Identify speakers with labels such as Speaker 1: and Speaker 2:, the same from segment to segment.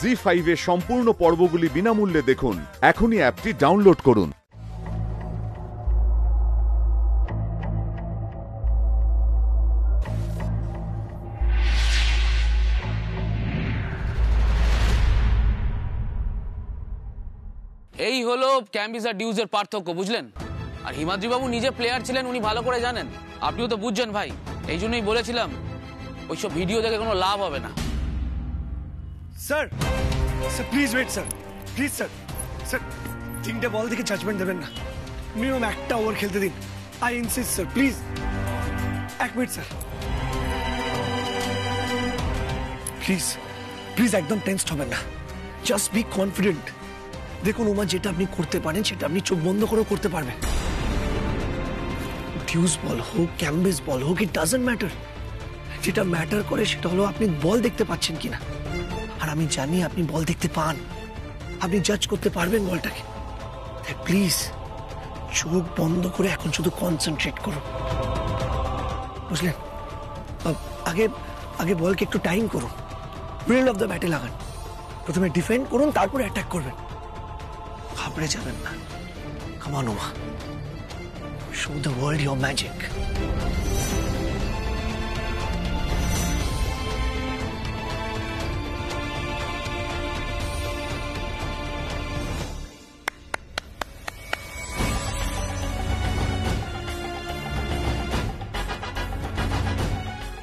Speaker 1: জি ফাইভের সম্পূর্ণ পর্বগুলি বিনামূল্যে দেখুন। এখনই অ্যাপটি ডাউনলোড করুন।
Speaker 2: এই হলো ক্যাম্বিস আর ডিউজের পার্থক্য, বুঝলেন? আর হিমাদ্রি বাবু নিজে প্লেয়ার ছিলেন, উনি ভালো করে জানেন। আপনিও তো বুঝছেন ভাই এই জন্যই বলেছিলাম, ওইসব ভিডিও দেখে কোনো লাভ হবে না।
Speaker 3: Sir sir please wait sir please sir sir তিনটে বল থেকে জাজমেন্ট দেবেন না। মিনিমাম একটা ওভার খেলতে দিন। আই ইনসিস্ট স্যার প্লিজ এক মিনিট স্যার প্লিজ প্লিজ একদম টেন্সড হবেন না। জাস্ট বি কনফিডেন্ট দেখুন ওমা যেটা আপনি করতে পারেন, সেটা আপনি চোখ বন্ধ করেও করতে পারবেন। ডিউস বল হোক ক্যাম্বেস বল হোক ইট ডাজেন্ট ম্যাটার যেটা ম্যাটার করে, সেটা হলো আপনি বল দেখতে পাচ্ছেন কিনা। আর আমি জানি আপনি বল দেখতে পান। আপনি জাজ করতে পারবেন বলটাকে। প্লিজ চোখ বন্ধ করে এখন শুধু কনসেন্ট্রেট করুন বুঝলেন? আগে আগে বলকে একটু টাইম করুন মিডল অফ দ্য ব্যাটে লাগান। প্রথমে ডিফেন্ড করুন, তারপরে অ্যাটাক করবেন। ঘাবড়ে যাবেন না। Come on show the world your magic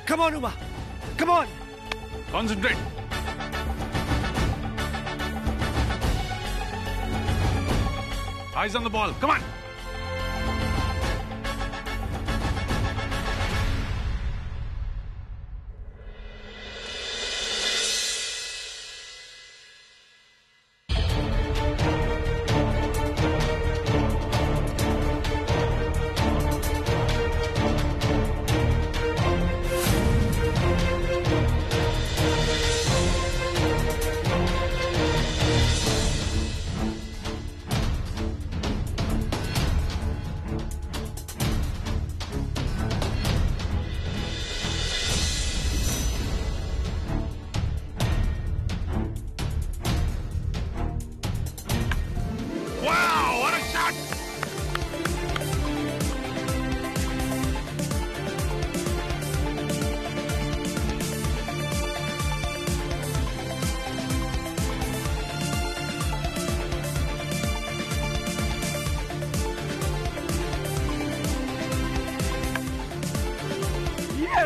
Speaker 3: Come on, Uma. Come on.
Speaker 4: Concentrate. Eyes on the ball. Come on.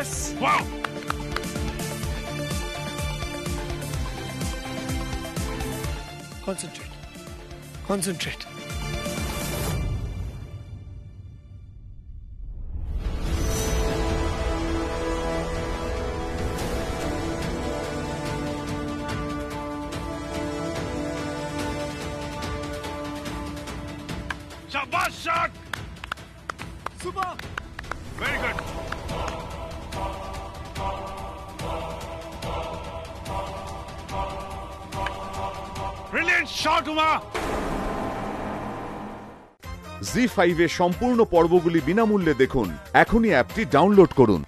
Speaker 3: Yes.
Speaker 4: Wow!
Speaker 3: Concentrate. Concentrate.
Speaker 4: Shabash shot!
Speaker 3: Super.
Speaker 4: Very good.
Speaker 1: Zee ফাইভের সম্পূর্ণ পর্বগুলি বিনামূল্যে দেখুন। এখনই অ্যাপটি ডাউনলোড করুন।